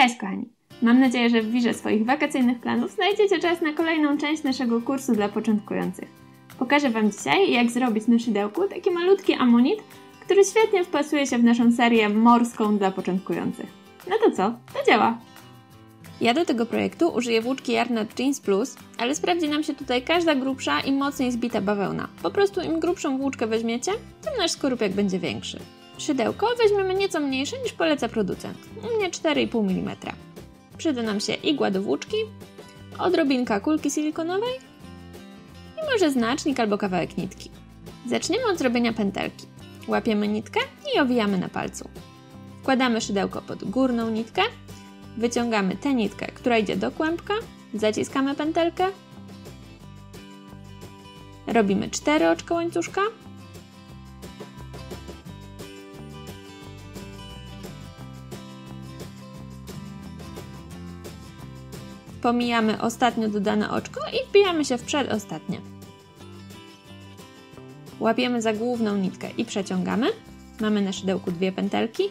Cześć kochani! Mam nadzieję, że w wirze swoich wakacyjnych planów znajdziecie czas na kolejną część naszego kursu dla początkujących. Pokażę Wam dzisiaj, jak zrobić na szydełku taki malutki amonit, który świetnie wpasuje się w naszą serię morską dla początkujących. No to co? Do dzieła! Ja do tego projektu użyję włóczki Yarnat Jeans Plus, ale sprawdzi nam się tutaj każda grubsza i mocniej zbita bawełna. Po prostu im grubszą włóczkę weźmiecie, tym nasz skorupek będzie większy. Szydełko weźmiemy nieco mniejsze niż poleca producent, u mnie 4,5 mm. Przyda nam się igła do włóczki, odrobinka kulki silikonowej i może znacznik albo kawałek nitki. Zaczniemy od zrobienia pętelki. Łapiemy nitkę i owijamy na palcu. Wkładamy szydełko pod górną nitkę, wyciągamy tę nitkę, która idzie do kłębka, zaciskamy pętelkę, robimy 4 oczka łańcuszka, pomijamy ostatnio dodane oczko i wbijamy się w przedostatnie. Łapiemy za główną nitkę i przeciągamy. Mamy na szydełku dwie pętelki.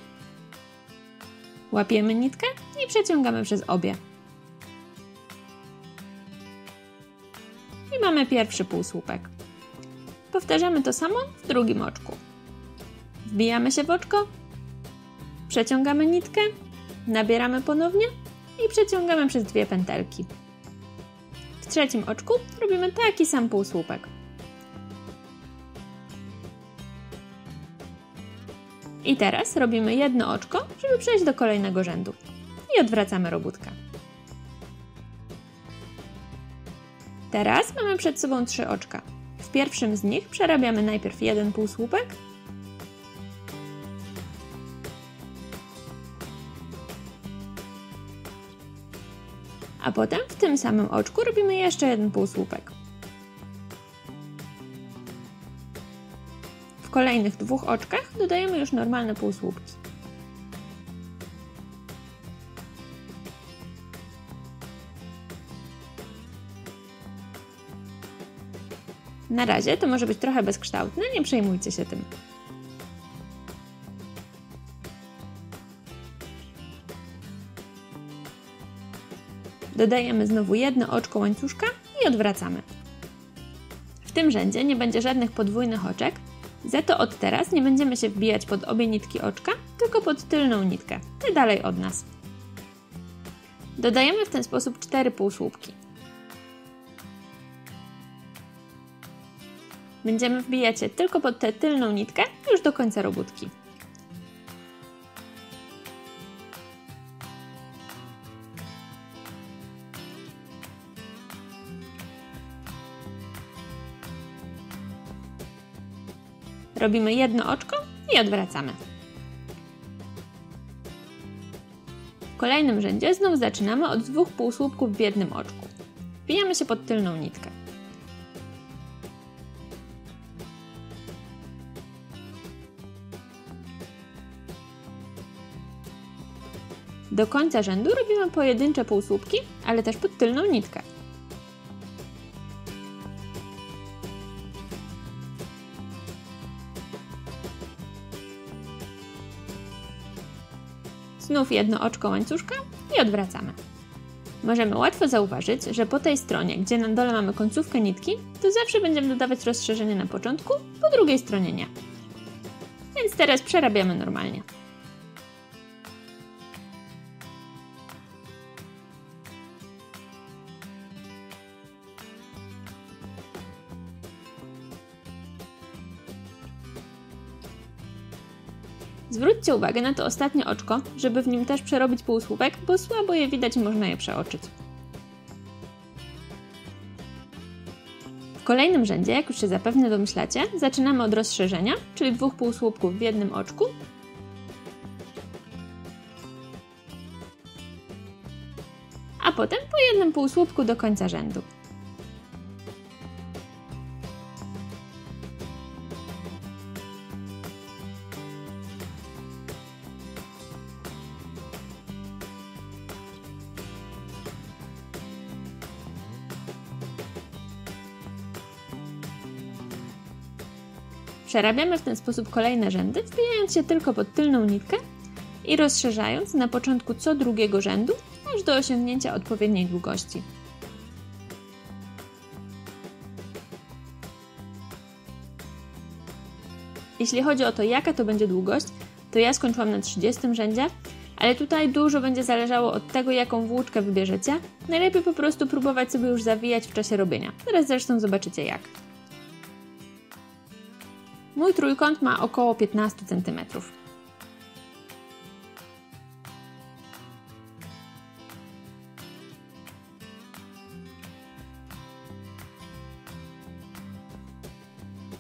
Łapiemy nitkę i przeciągamy przez obie. I mamy pierwszy półsłupek. Powtarzamy to samo w drugim oczku. Wbijamy się w oczko, przeciągamy nitkę, nabieramy ponownie i przeciągamy przez dwie pętelki. W trzecim oczku robimy taki sam półsłupek. I teraz robimy jedno oczko, żeby przejść do kolejnego rzędu. I odwracamy robótkę. Teraz mamy przed sobą trzy oczka. W pierwszym z nich przerabiamy najpierw jeden półsłupek, a potem w tym samym oczku robimy jeszcze jeden półsłupek. W kolejnych dwóch oczkach dodajemy już normalne półsłupki. Na razie to może być trochę bezkształtne, nie przejmujcie się tym. Dodajemy znowu jedno oczko łańcuszka i odwracamy. W tym rzędzie nie będzie żadnych podwójnych oczek, za to od teraz nie będziemy się wbijać pod obie nitki oczka, tylko pod tylną nitkę, te dalej od nas. Dodajemy w ten sposób cztery półsłupki. Będziemy wbijać się tylko pod tę tylną nitkę już do końca robótki. Robimy jedno oczko i odwracamy. W kolejnym rzędzie znów zaczynamy od dwóch półsłupków w jednym oczku. Wbijamy się pod tylną nitkę. Do końca rzędu robimy pojedyncze półsłupki, ale też pod tylną nitkę. Znów jedno oczko łańcuszka i odwracamy. Możemy łatwo zauważyć, że po tej stronie, gdzie na dole mamy końcówkę nitki, to zawsze będziemy dodawać rozszerzenie na początku, po drugiej stronie nie. Więc teraz przerabiamy normalnie. Zwróćcie uwagę na to ostatnie oczko, żeby w nim też przerobić półsłupek, bo słabo je widać można je przeoczyć. W kolejnym rzędzie, jak już się zapewne domyślacie, zaczynamy od rozszerzenia, czyli dwóch półsłupków w jednym oczku. A potem po jednym półsłupku do końca rzędu. Przerabiamy w ten sposób kolejne rzędy, wbijając się tylko pod tylną nitkę i rozszerzając na początku co drugiego rzędu, aż do osiągnięcia odpowiedniej długości. Jeśli chodzi o to, jaka to będzie długość, to ja skończyłam na 30 rzędzie, ale tutaj dużo będzie zależało od tego, jaką włóczkę wybierzecie. Najlepiej po prostu próbować sobie już zawijać w czasie robienia. Teraz zresztą zobaczycie jak. Mój trójkąt ma około 15 cm.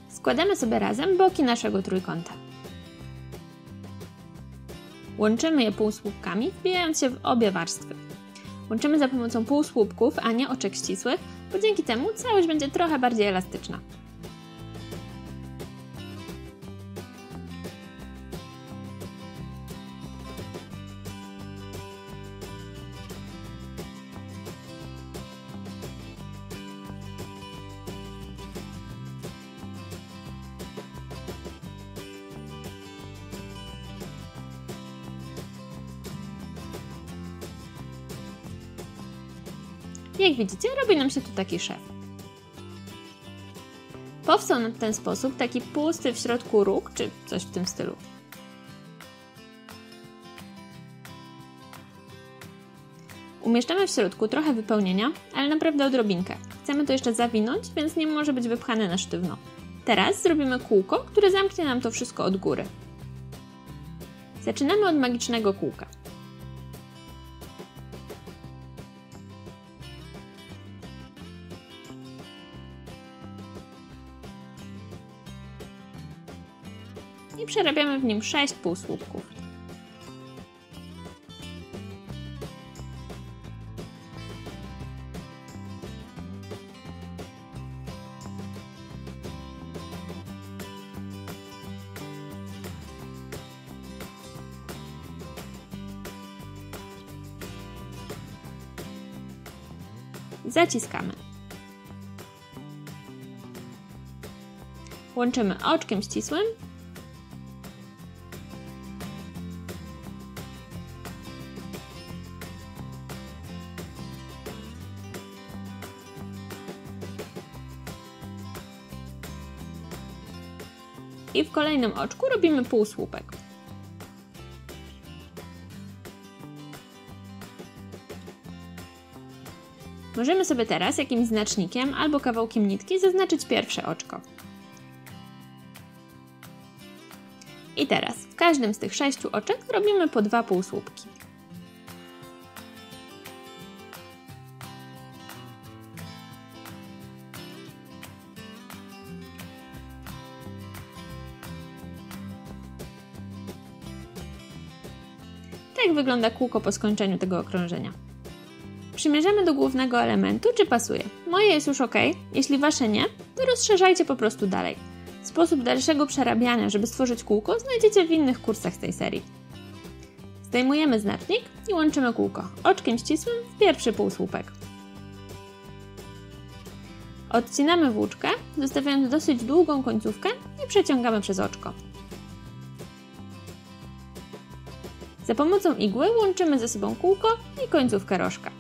Składamy sobie razem boki naszego trójkąta. Łączymy je półsłupkami, wbijając się w obie warstwy. Łączymy za pomocą półsłupków, a nie oczek ścisłych, bo dzięki temu całość będzie trochę bardziej elastyczna. Jak widzicie, robi nam się tu taki szef. Powstał nam w ten sposób taki pusty w środku róg, czy coś w tym stylu. Umieszczamy w środku trochę wypełnienia, ale naprawdę odrobinkę. Chcemy to jeszcze zawinąć, więc nie może być wypchane na sztywno. Teraz zrobimy kółko, które zamknie nam to wszystko od góry. Zaczynamy od magicznego kółka. I przerabiamy w nim 6 półsłupków. Zaciskamy. Łączymy oczkiem ścisłym i w kolejnym oczku robimy półsłupek. Możemy sobie teraz jakimś znacznikiem albo kawałkiem nitki zaznaczyć pierwsze oczko. I teraz w każdym z tych sześciu oczek robimy po dwa półsłupki. Tak wygląda kółko po skończeniu tego okrążenia. Przymierzamy do głównego elementu, czy pasuje. Moje jest już ok, jeśli wasze nie, to rozszerzajcie po prostu dalej. Sposób dalszego przerabiania, żeby stworzyć kółko, znajdziecie w innych kursach tej serii. Zdejmujemy znacznik i łączymy kółko oczkiem ścisłym w pierwszy półsłupek. Odcinamy włóczkę, zostawiając dosyć długą końcówkę i przeciągamy przez oczko. Za pomocą igły łączymy ze sobą kółko i końcówkę rożka.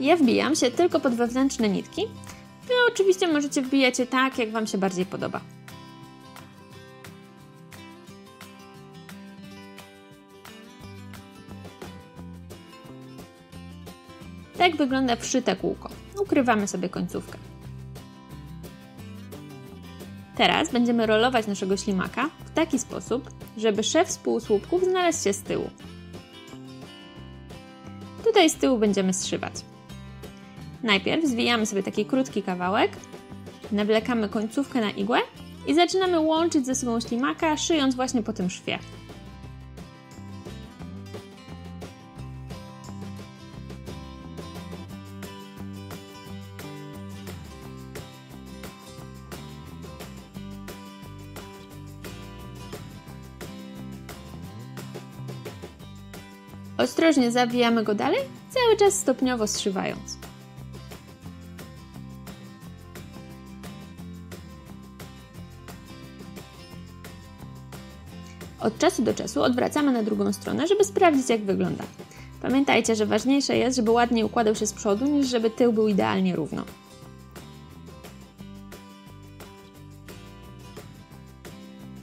Ja wbijam się tylko pod wewnętrzne nitki. Wy oczywiście możecie wbijać je tak, jak Wam się bardziej podoba. Tak wygląda wszyte kółko. Ukrywamy sobie końcówkę. Teraz będziemy rolować naszego ślimaka w taki sposób, żeby szef z półsłupków znalazł się z tyłu. Tutaj z tyłu będziemy zszywać. Najpierw zwijamy sobie taki krótki kawałek, nawlekamy końcówkę na igłę i zaczynamy łączyć ze sobą ślimaka, szyjąc właśnie po tym szwie. Ostrożnie zawijamy go dalej, cały czas stopniowo zszywając. Od czasu do czasu odwracamy na drugą stronę, żeby sprawdzić jak wygląda. Pamiętajcie, że ważniejsze jest, żeby ładnie układał się z przodu, niż żeby tył był idealnie równo.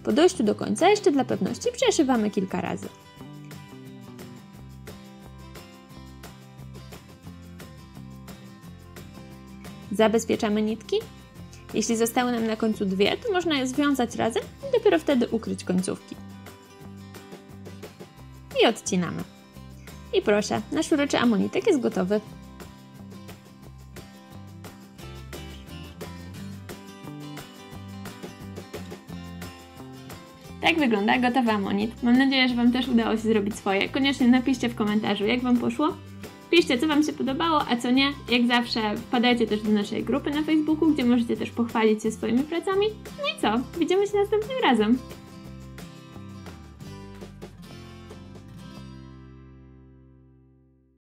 Po dojściu do końca jeszcze dla pewności przeszywamy kilka razy. Zabezpieczamy nitki. Jeśli zostały nam na końcu dwie, to można je związać razem i dopiero wtedy ukryć końcówki. I odcinamy. I proszę, nasz uroczy amonitek jest gotowy. Tak wygląda gotowy amonit. Mam nadzieję, że Wam też udało się zrobić swoje. Koniecznie napiszcie w komentarzu, jak Wam poszło. Piszcie, co Wam się podobało, a co nie. Jak zawsze wpadajcie też do naszej grupy na Facebooku, gdzie możecie też pochwalić się swoimi pracami. No i co? Widzimy się następnym razem.